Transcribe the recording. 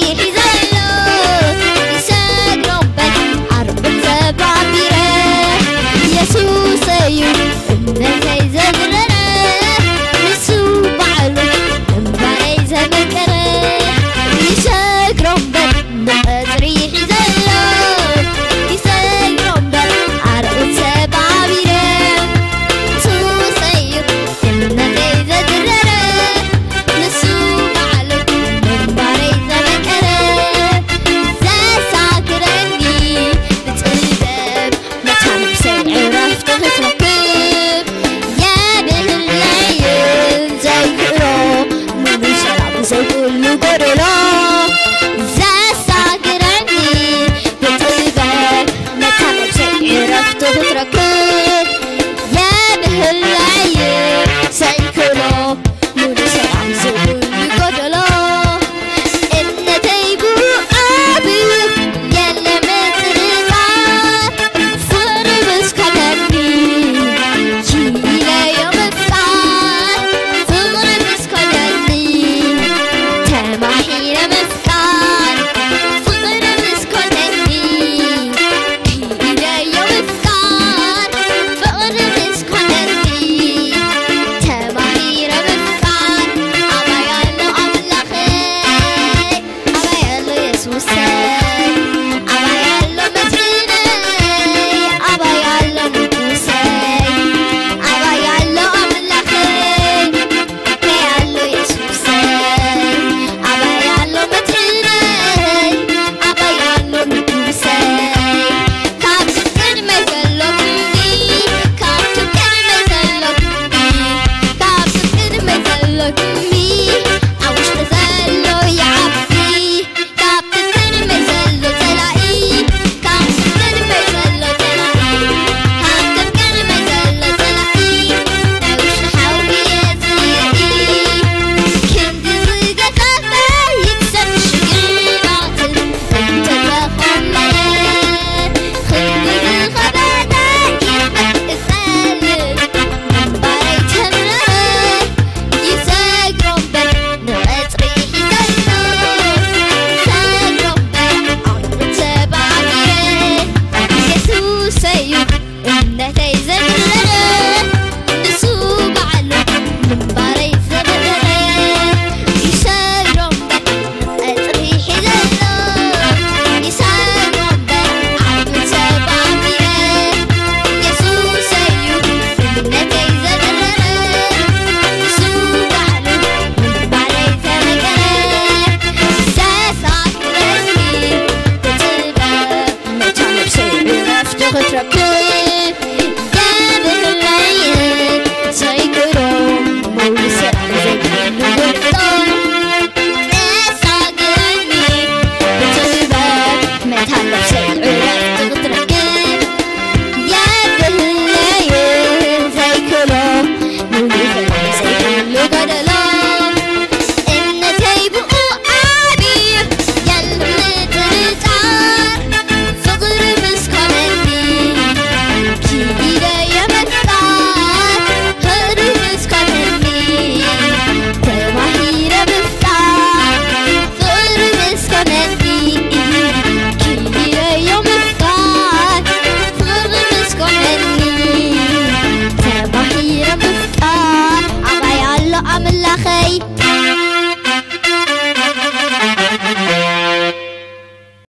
rir ನುಗರಲು